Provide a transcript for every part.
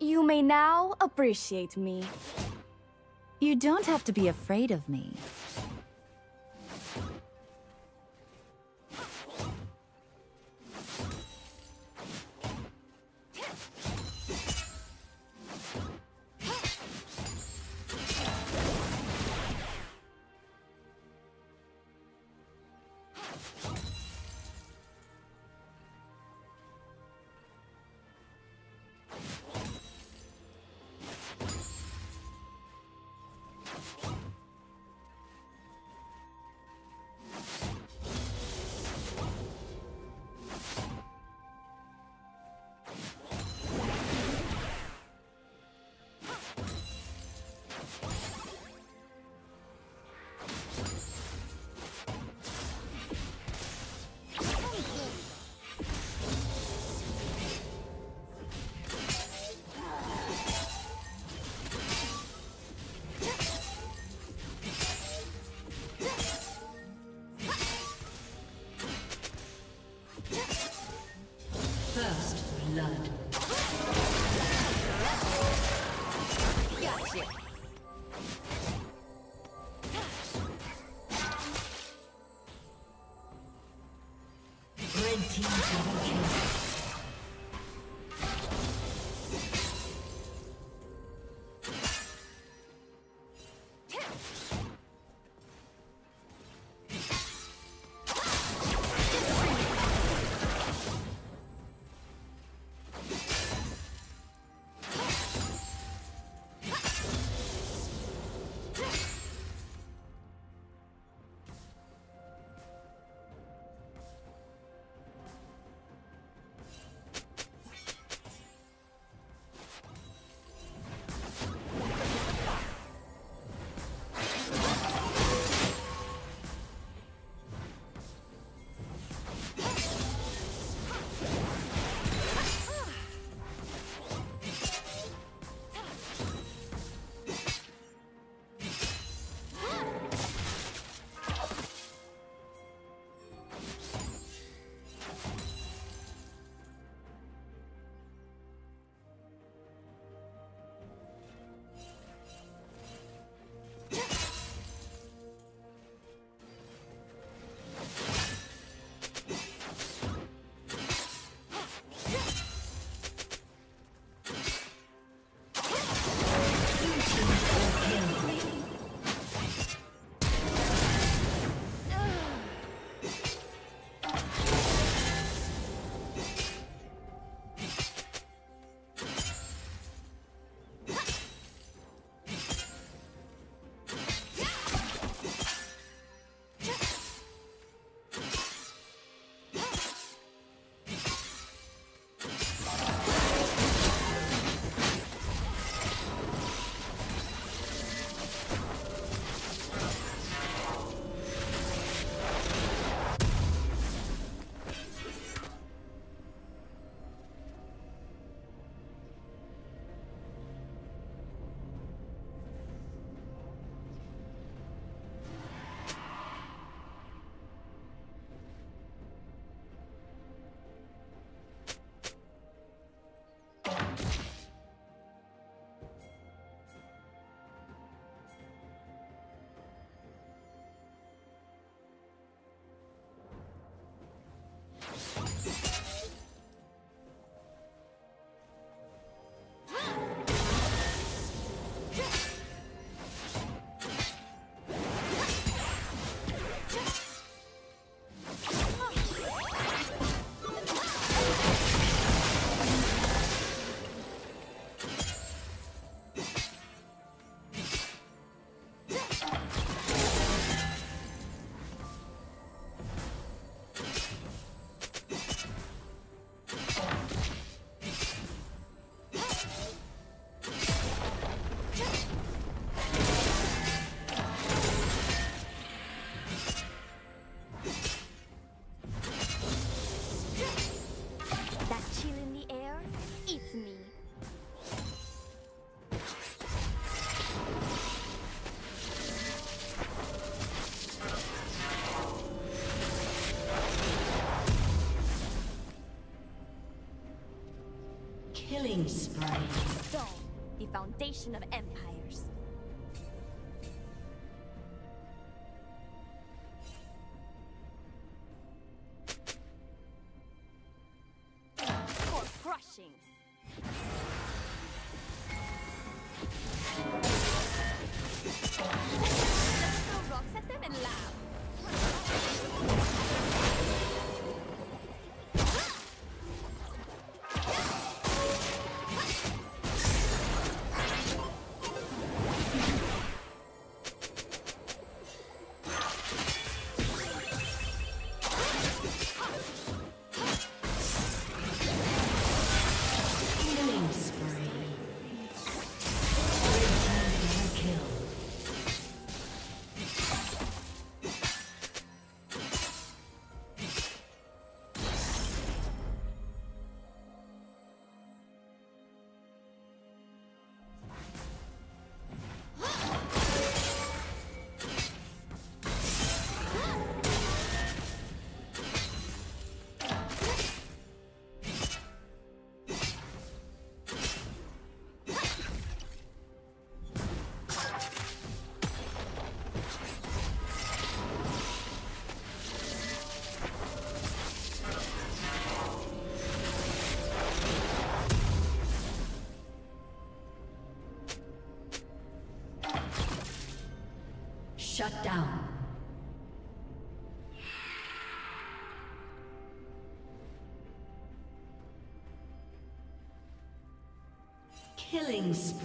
You may now appreciate me. You don't have to be afraid of me. Killing. Stone, the foundation of empire.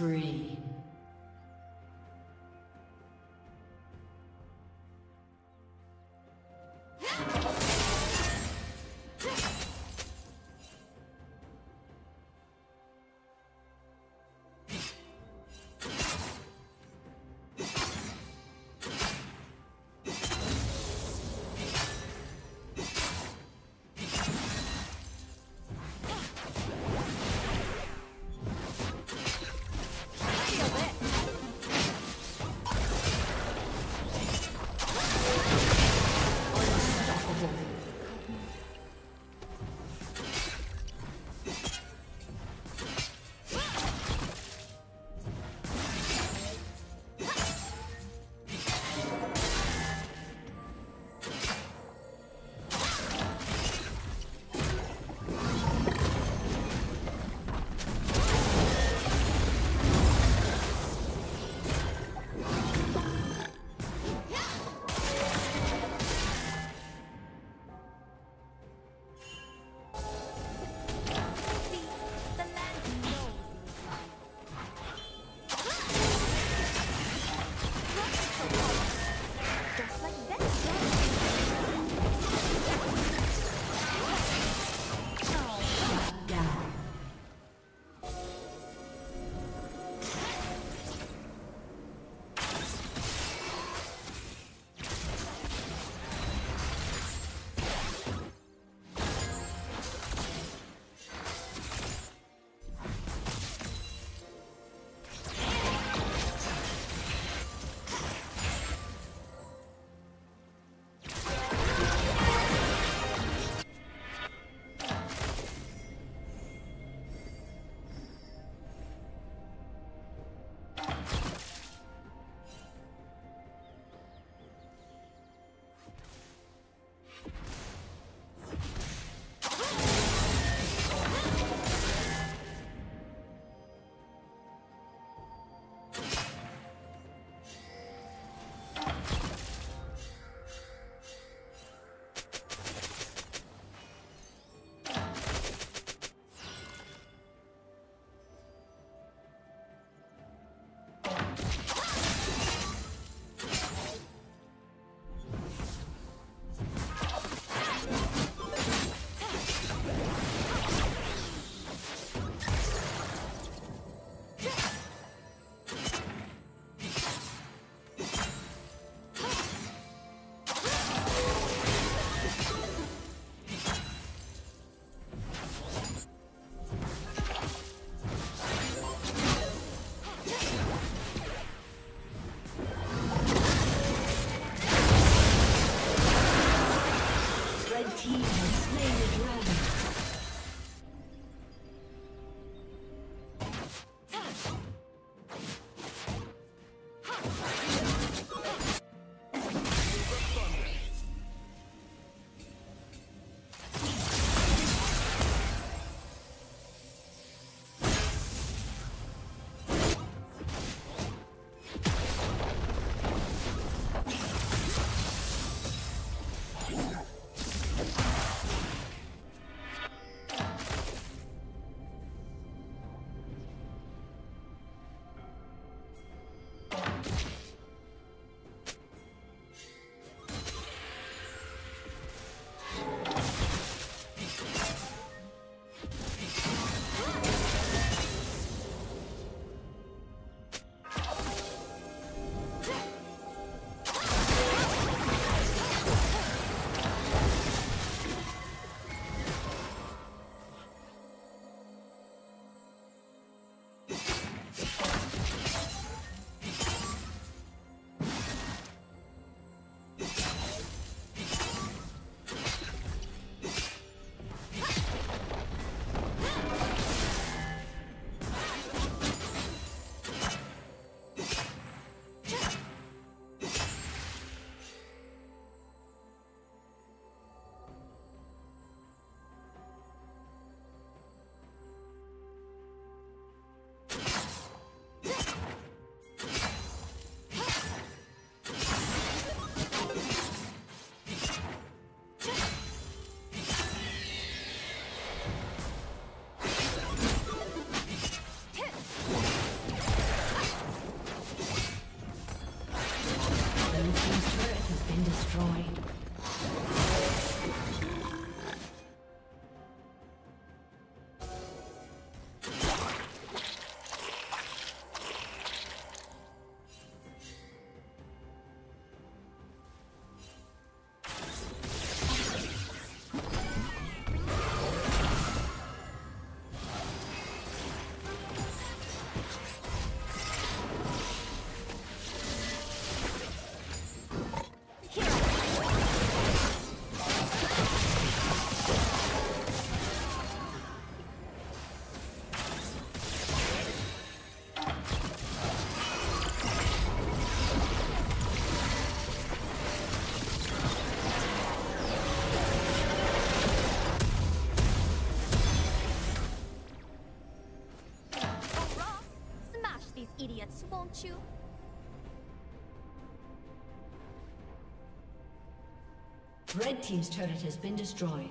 Spree. team. Won't you? Red Team's turret has been destroyed.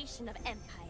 Of empires.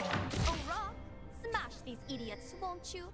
Oh, Aurora, smash these idiots, won't you?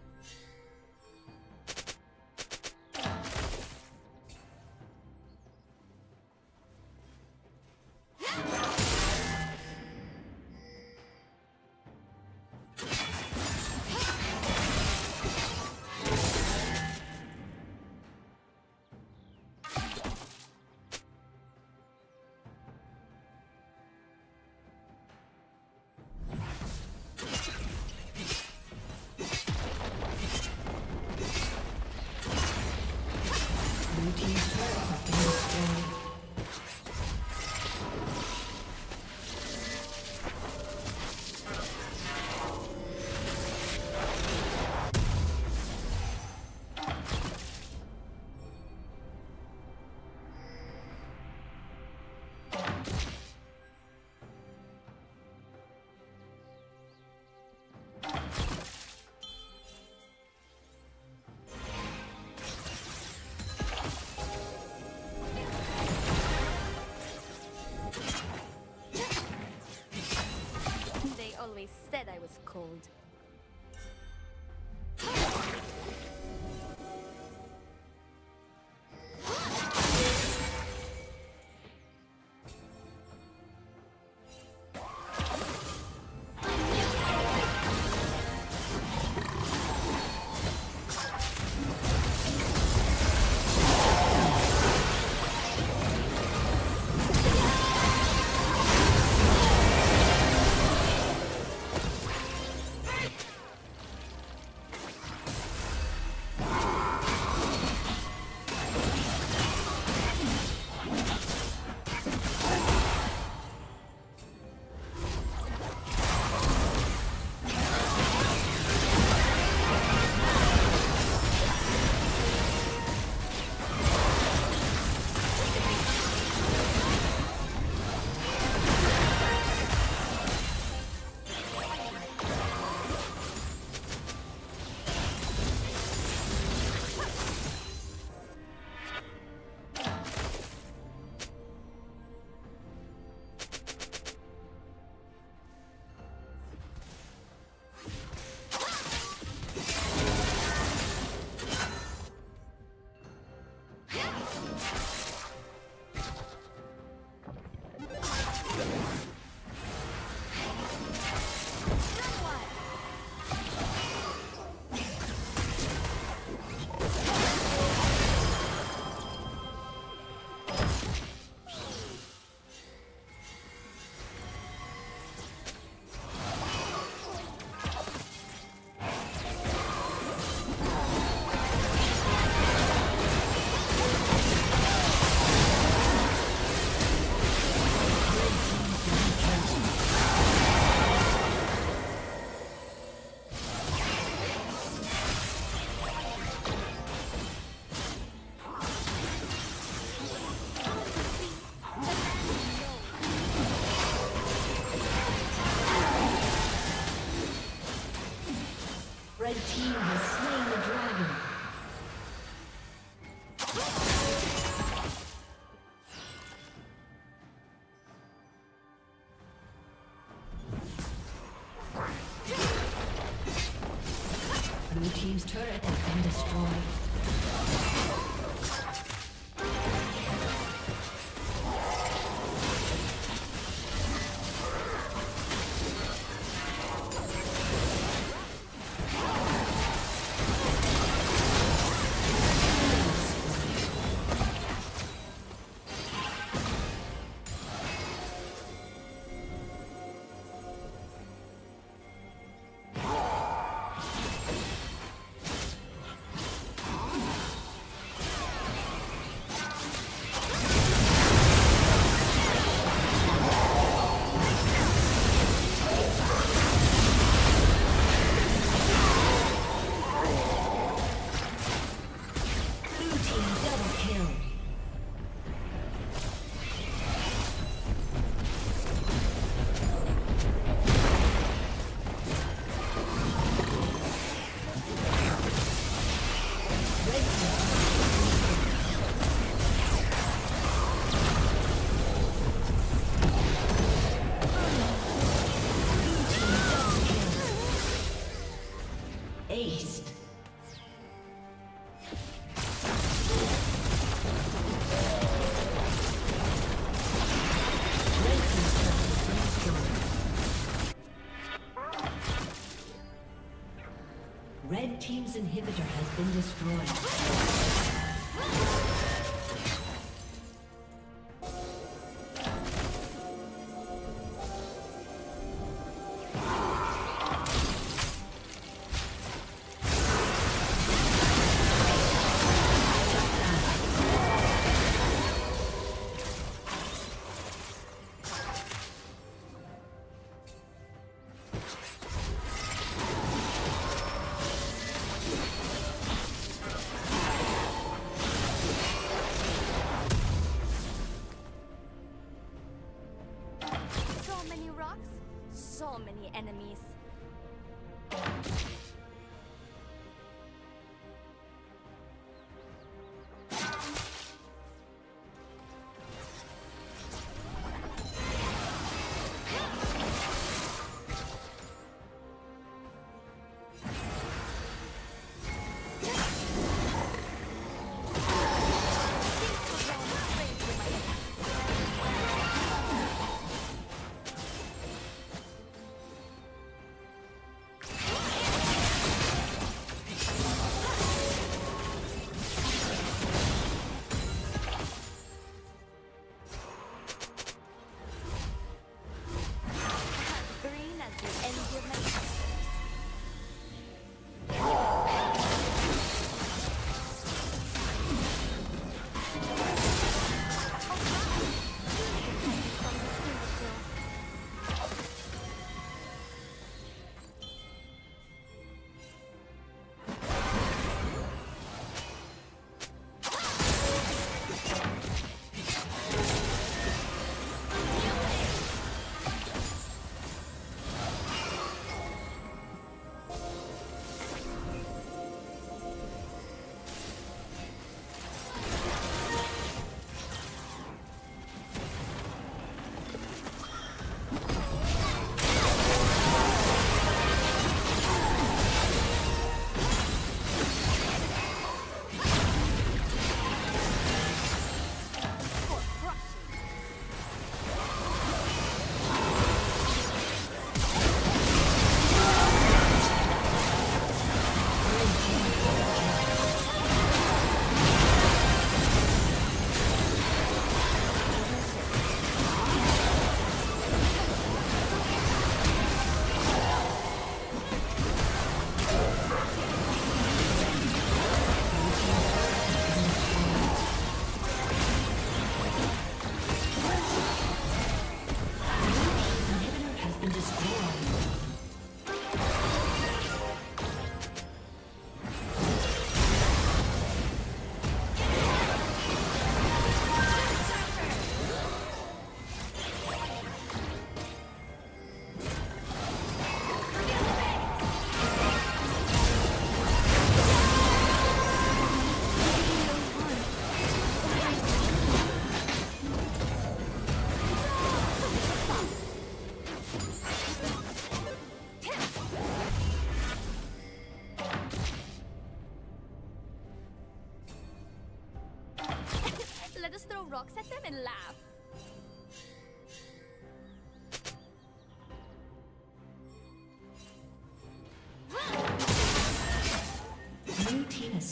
good. Been destroyed. So many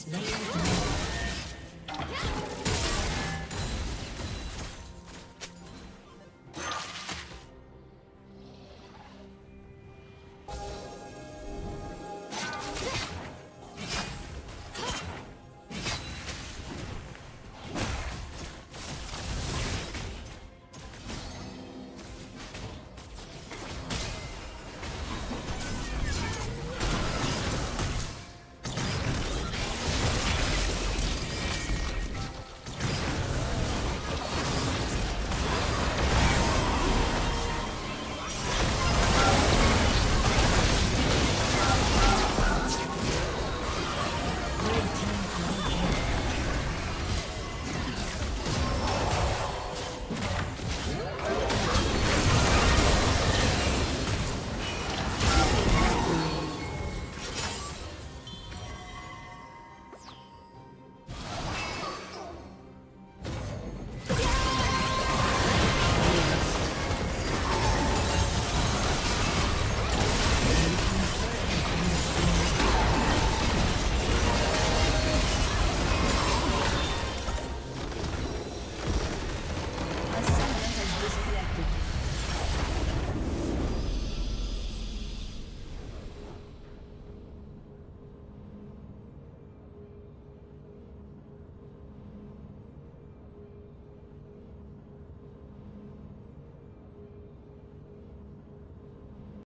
slain.